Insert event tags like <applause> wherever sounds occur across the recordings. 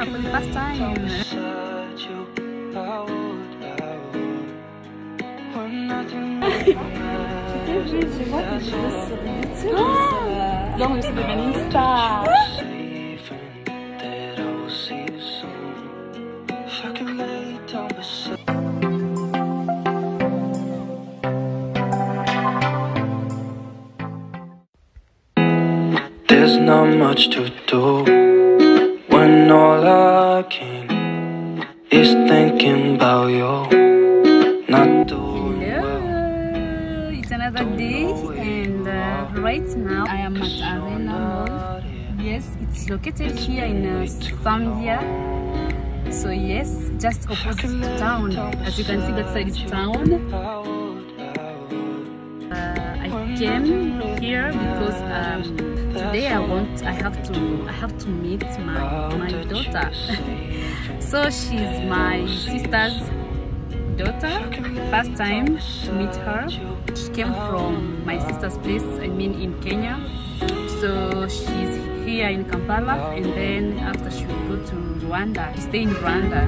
her for the first time. beside you, I would, I would. When nothing Non, mais c'est devenu une star. safe and that I will see you soon. If I could lay down beside There's not much to do when all I can is thinking about you. Not doing. Hello, it's another day, and uh, right now I am at Arena Mall. Yes, it's located here in uh, Nsambya. So yes, just opposite to town. As you can see, that side is town. Uh, I came here because um, today I want, I have to, I have to meet my my daughter. <laughs> so she's my sister's daughter. First time to meet her. She came from my sister's place. I mean in Kenya. So she's here in Kampala, and then after she will go to Rwanda. She stay in Rwanda.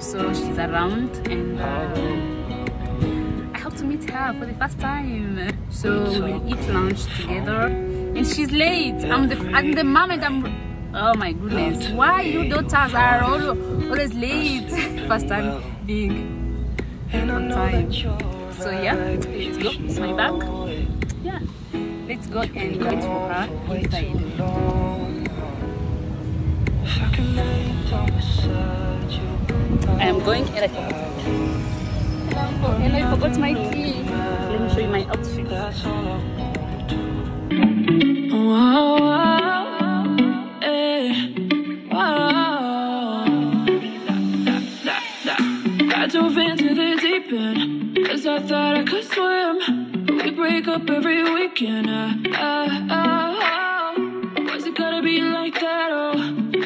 So she's around, and um, I hope to meet her for the first time. So we will eat lunch together. And she's late. I'm the at the moment I'm oh my goodness. Why you daughters are all, always late? First time being on time. So yeah, let's go. It's my bag. Yeah. Let's go and wait for her inside. I could lay down beside you, I am going and I forgot. And I forgot my key. Let me show you my outfit. Dove into the deep end, cause I thought I could swim. We break up every weekend. Uh, uh, uh, oh. Was it gonna be like that? Oh,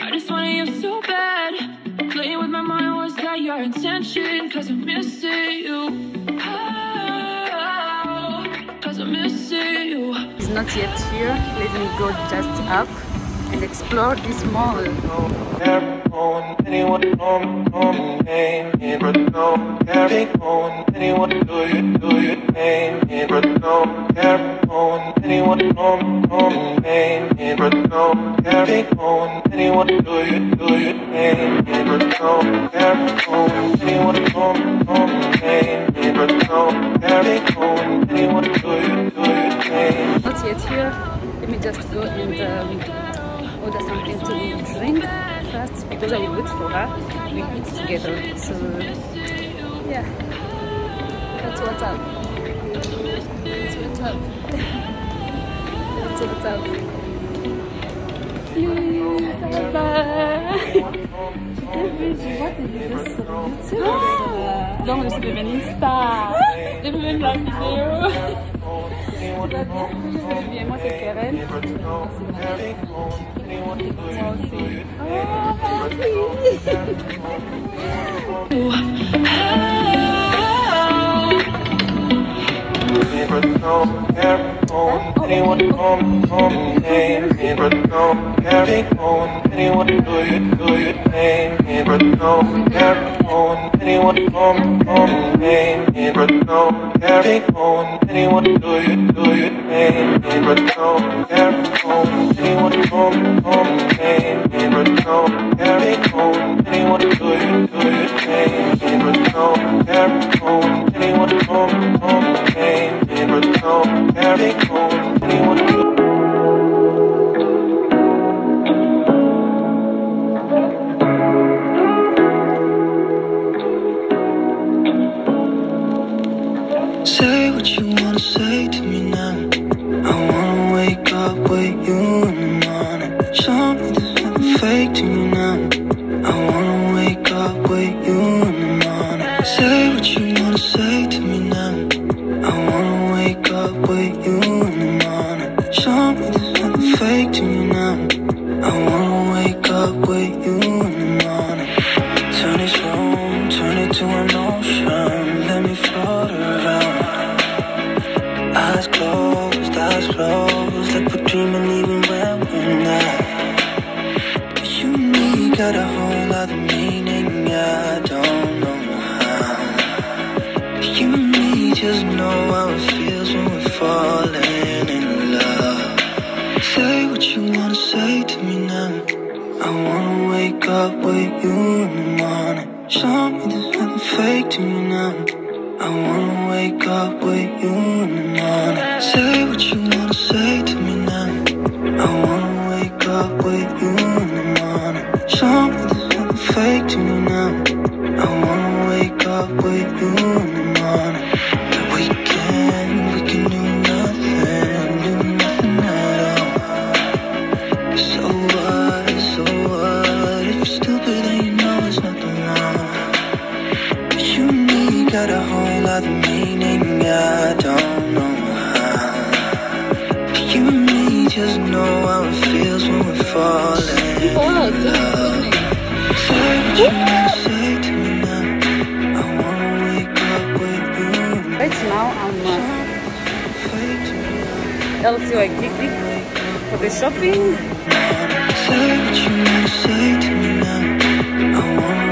I just wanted you so bad. Playing with my mind, was that your intention? Cause I'm missing you. Not yet here. Let me go just up and explore this mall. I will wait for her. We eat together. So yeah, that's what's up. That's what's up. That's what's up. Bye Donc je suis devenue star. J'ai vu même la vidéo. Oh, Anyone, um, um, name in Bruno. Everyone, anyone, do you, do name. Everyone, anyone, Bruno. Everyone, anyone, do do name. Everyone, anyone, Bruno. Everyone, anyone, do do name anyone, you wanna say to me now. Eyes closed, eyes closed, like we're dreaming even when we're not. But You and me got a whole other meaning, I don't know how. You and me just know how it feels when we're falling in love. Say what you wanna say to me now. I wanna wake up with you you and me just know how it feels when we're falling. in love. Say what you wanna say to me now. I wanna wake up with you. Right now, I'm uh, Fake to me now. LCY for the shopping. Say what you wanna say to me now. I wanna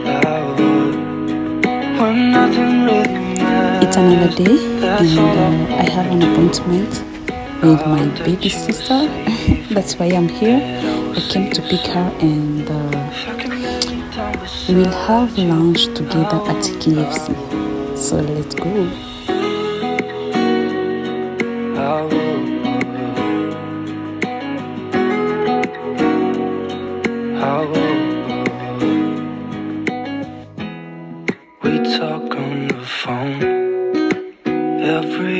another day, and uh, I have an appointment with my baby sister. <laughs> That's why I'm here. I came to pick her, and uh, If I could lay down beside we will have lunch together at KFC. So let's go.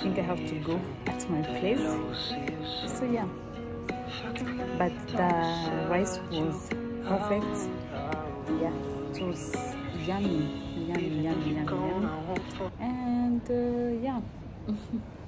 think I have to go at my place. So yeah, but the rice was perfect. Yeah, it was yummy, yummy, yummy, yummy, yummy. And uh, yeah, <laughs>